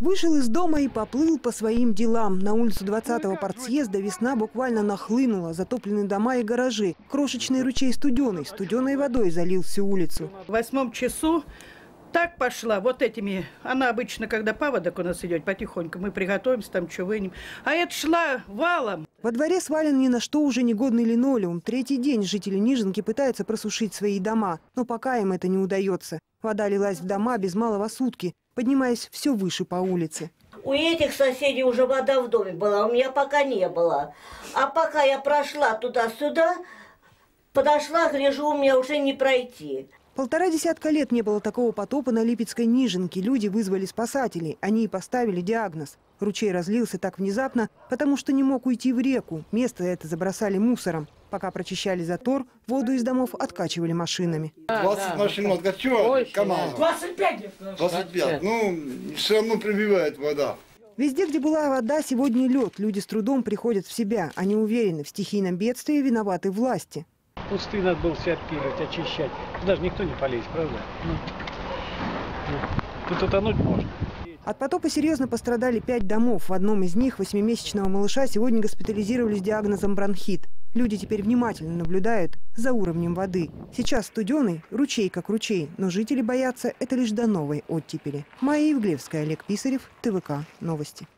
Вышел из дома и поплыл по своим делам. На улицу 20-го партсъезда весна буквально нахлынула. Затоплены дома и гаражи. Крошечный ручей студеный. Студеной водой залил всю улицу. В восьмом часу так пошла, вот этими, она обычно, когда паводок у нас идет, потихоньку, мы приготовимся, там что вынем. А это шла валом. Во дворе свален ни на что уже негодный линолеум. Третий день жители Нижинки пытаются просушить свои дома. Но пока им это не удается. Вода лилась в дома без малого сутки, поднимаясь все выше по улице. У этих соседей уже вода в доме была, у меня пока не было. А пока я прошла туда-сюда, подошла, гляжу, у меня уже не пройти. Полтора десятка лет не было такого потопа на Липецкой Нижинке. Люди вызвали спасателей. Они и поставили диагноз. Ручей разлился так внезапно, потому что не мог уйти в реку. Место это забросали мусором. Пока прочищали затор, воду из домов откачивали машинами. 20 машин откачивали, команда. 25 25. Ну, все равно прибивает вода. Везде, где была вода, сегодня лед. Люди с трудом приходят в себя. Они уверены, в стихийном бедствии виноваты власти. Кусты надо было все отпиливать, очищать. Туда же никто не полезет, правда? Ну, ну, тут утонуть можно. От потопа серьезно пострадали пять домов. В одном из них восьмимесячного малыша сегодня госпитализировали с диагнозом бронхит. Люди теперь внимательно наблюдают за уровнем воды. Сейчас студеный, ручей как ручей, но жители боятся это лишь до новой оттепели. Майя Евглевская, Олег Писарев, ТВК. Новости.